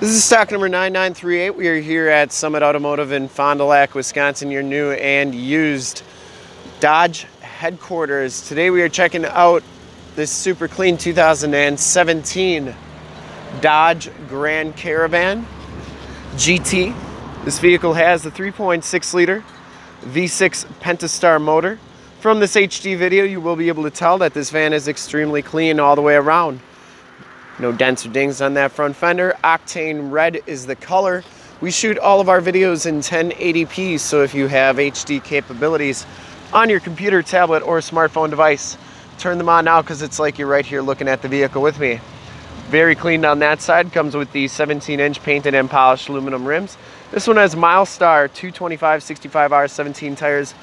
This is stock number 9938. We are here at Summit Automotive in Fond du Lac, Wisconsin, your new and used Dodge headquarters. Today we are checking out this super clean 2017 Dodge Grand Caravan GT. This vehicle has the 3.6 liter V6 Pentastar motor. From this HD video, you will be able to tell that this van is extremely clean all the way around. No dents or dings on that front fender. Octane red is the color. We shoot all of our videos in 1080p, so if you have HD capabilities on your computer, tablet, or smartphone device, turn them on now because it's like you're right here looking at the vehicle with me. Very clean on that side. Comes with the 17 inch painted and polished aluminum rims. This one has Milestar 225 65R 17 tires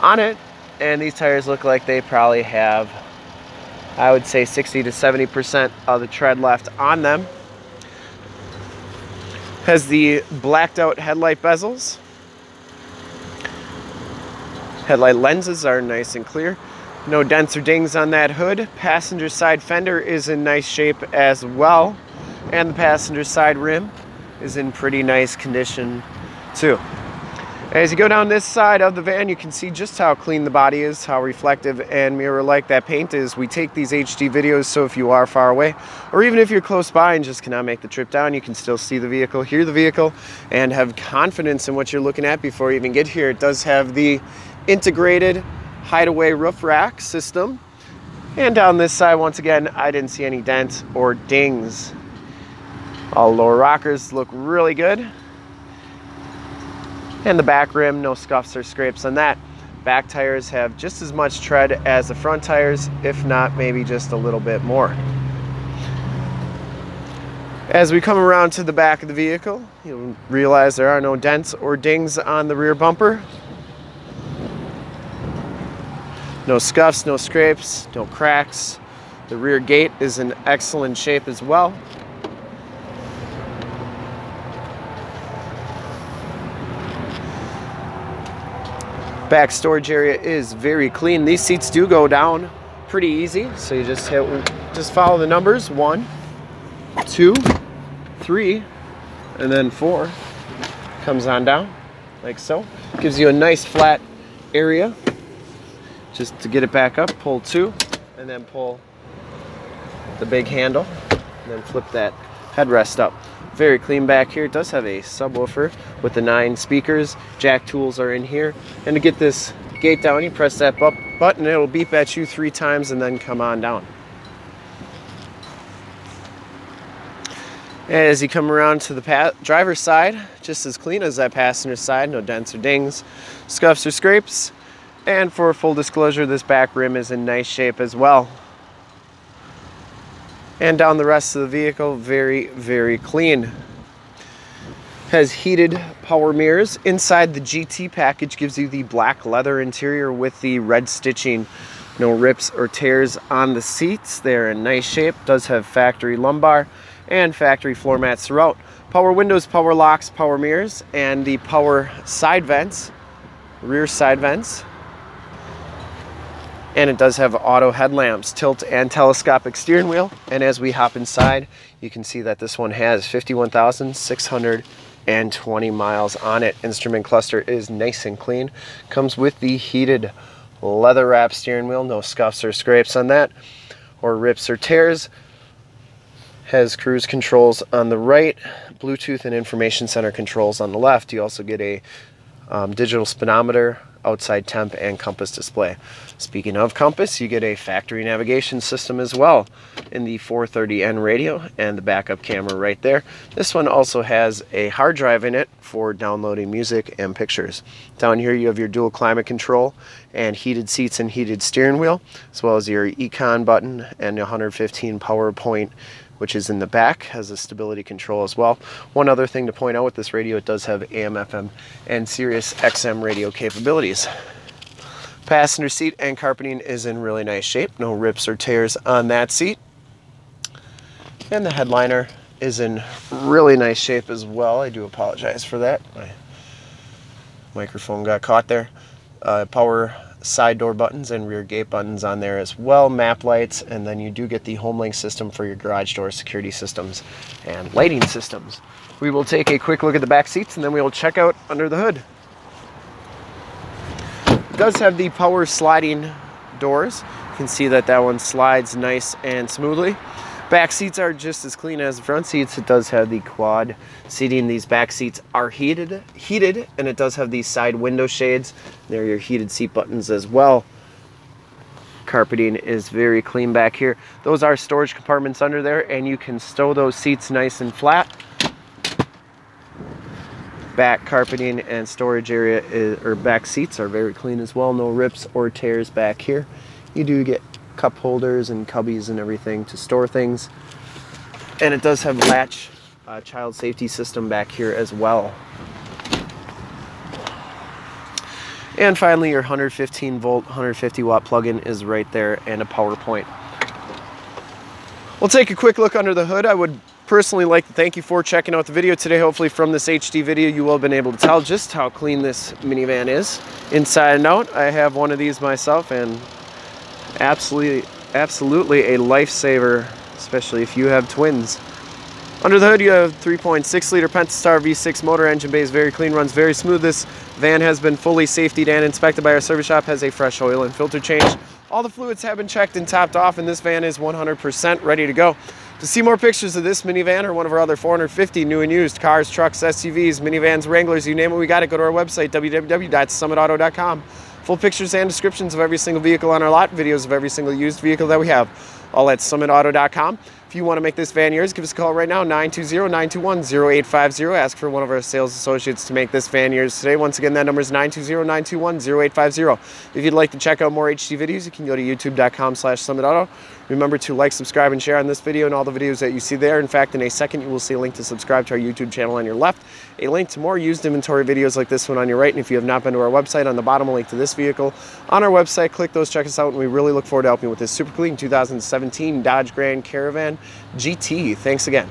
on it. And these tires look like they probably have I would say 60 to 70% of the tread left on them. Has the blacked out headlight bezels. Headlight lenses are nice and clear. No dents or dings on that hood. Passenger side fender is in nice shape as well. And the passenger side rim is in pretty nice condition too. As you go down this side of the van, you can see just how clean the body is, how reflective and mirror-like that paint is. We take these HD videos so if you are far away, or even if you're close by and just cannot make the trip down, you can still see the vehicle, hear the vehicle, and have confidence in what you're looking at before you even get here. It does have the integrated hideaway roof rack system. And down this side, once again, I didn't see any dents or dings. All lower rockers look really good. And the back rim, no scuffs or scrapes on that. Back tires have just as much tread as the front tires, if not maybe just a little bit more. As we come around to the back of the vehicle, you'll realize there are no dents or dings on the rear bumper. No scuffs, no scrapes, no cracks. The rear gate is in excellent shape as well. Back storage area is very clean. These seats do go down pretty easy. So you just hit, just follow the numbers. One, two, three, and then four. Comes on down like so. Gives you a nice flat area. Just to get it back up, pull two, and then pull the big handle, and then flip that headrest up. Very clean back here. It does have a subwoofer with the nine speakers. Jack tools are in here. And to get this gate down, you press that button, it'll beep at you three times and then come on down. As you come around to the driver's side, just as clean as that passenger side, no dents or dings, scuffs or scrapes. And for full disclosure, this back rim is in nice shape as well and down the rest of the vehicle very very clean. Has heated power mirrors. Inside the GT package gives you the black leather interior with the red stitching. No rips or tears on the seats. They're in nice shape does have factory lumbar and factory floor mats throughout. Power windows power locks power mirrors and the power side vents rear side vents and it does have auto headlamps, tilt and telescopic steering wheel. And as we hop inside, you can see that this one has 51,620 miles on it. Instrument cluster is nice and clean. Comes with the heated leather wrap steering wheel, no scuffs or scrapes on that, or rips or tears. Has cruise controls on the right, Bluetooth and information center controls on the left. You also get a um, digital speedometer, outside temp and compass display. Speaking of compass, you get a factory navigation system as well in the 430N radio and the backup camera right there. This one also has a hard drive in it for downloading music and pictures. Down here you have your dual climate control and heated seats and heated steering wheel, as well as your econ button and 115 PowerPoint which is in the back, has a stability control as well. One other thing to point out with this radio, it does have AM, FM, and Sirius XM radio capabilities. Passenger seat and carpeting is in really nice shape. No rips or tears on that seat. And the headliner is in really nice shape as well. I do apologize for that. My microphone got caught there. Uh, power side door buttons and rear gate buttons on there as well, map lights, and then you do get the HomeLink system for your garage door security systems and lighting systems. We will take a quick look at the back seats and then we will check out under the hood. It does have the power sliding doors. You can see that that one slides nice and smoothly. Back seats are just as clean as the front seats. It does have the quad seating. These back seats are heated, heated, and it does have these side window shades. There are your heated seat buttons as well. Carpeting is very clean back here. Those are storage compartments under there, and you can stow those seats nice and flat. Back carpeting and storage area is, or back seats are very clean as well. No rips or tears back here. You do get cup holders and cubbies and everything to store things. And it does have latch uh, child safety system back here as well. And finally, your 115 volt, 150 watt plug-in is right there and a power point. We'll take a quick look under the hood. I would personally like to thank you for checking out the video today. Hopefully from this HD video, you will have been able to tell just how clean this minivan is inside and out. I have one of these myself and absolutely, absolutely a lifesaver, especially if you have twins. Under the hood, you have 3.6 liter Pentastar V6 motor engine base, very clean, runs very smooth. This van has been fully safety and inspected by our service shop, has a fresh oil and filter change. All the fluids have been checked and topped off, and this van is 100% ready to go. To see more pictures of this minivan or one of our other 450 new and used cars, trucks, SUVs, minivans, Wranglers, you name it, we got it. Go to our website, www.summitauto.com. Full pictures and descriptions of every single vehicle on our lot, videos of every single used vehicle that we have, all at summitauto.com. If you want to make this van yours, give us a call right now, 920-921-0850. Ask for one of our sales associates to make this van yours today. Once again, that number is 920-921-0850. If you'd like to check out more HD videos, you can go to youtube.com slash summitauto. Remember to like, subscribe, and share on this video and all the videos that you see there. In fact, in a second, you will see a link to subscribe to our YouTube channel on your left, a link to more used inventory videos like this one on your right, and if you have not been to our website, on the bottom, a link to this vehicle. On our website, click those, check us out, and we really look forward to helping you with this super clean 2017 Dodge Grand Caravan GT. Thanks again.